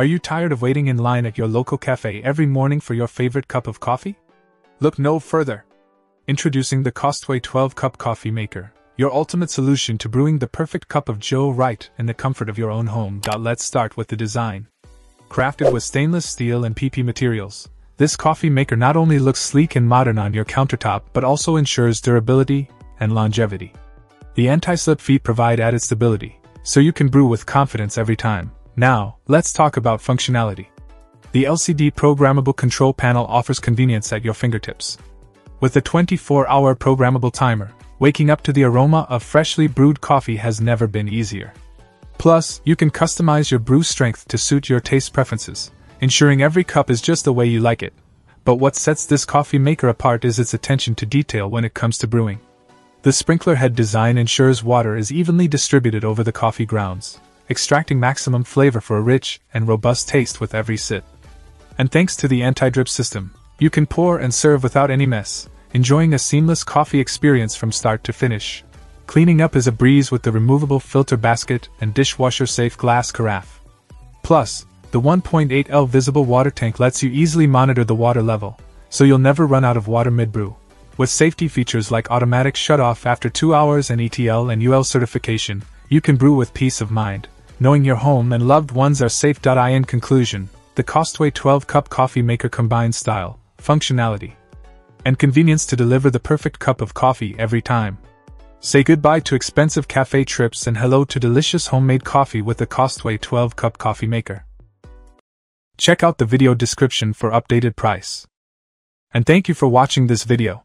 Are you tired of waiting in line at your local cafe every morning for your favorite cup of coffee? Look no further. Introducing the Costway 12 Cup Coffee Maker, your ultimate solution to brewing the perfect cup of Joe right in the comfort of your own home. Let's start with the design. Crafted with stainless steel and PP materials, this coffee maker not only looks sleek and modern on your countertop but also ensures durability and longevity. The anti slip feet provide added stability, so you can brew with confidence every time. Now, let's talk about functionality. The LCD programmable control panel offers convenience at your fingertips. With a 24 hour programmable timer, waking up to the aroma of freshly brewed coffee has never been easier. Plus, you can customize your brew strength to suit your taste preferences, ensuring every cup is just the way you like it. But what sets this coffee maker apart is its attention to detail when it comes to brewing. The sprinkler head design ensures water is evenly distributed over the coffee grounds, extracting maximum flavor for a rich and robust taste with every sip. And thanks to the anti drip system, you can pour and serve without any mess, enjoying a seamless coffee experience from start to finish. Cleaning up is a breeze with the removable filter basket and dishwasher safe glass carafe. Plus, the 1.8L visible water tank lets you easily monitor the water level, so you'll never run out of water mid brew. With safety features like automatic shut-off after 2 hours and ETL and UL certification, you can brew with peace of mind, knowing your home and loved ones are safe. In conclusion, the Costway 12 cup coffee maker combines style, functionality, and convenience to deliver the perfect cup of coffee every time. Say goodbye to expensive cafe trips and hello to delicious homemade coffee with the Costway 12 cup coffee maker. Check out the video description for updated price. And thank you for watching this video.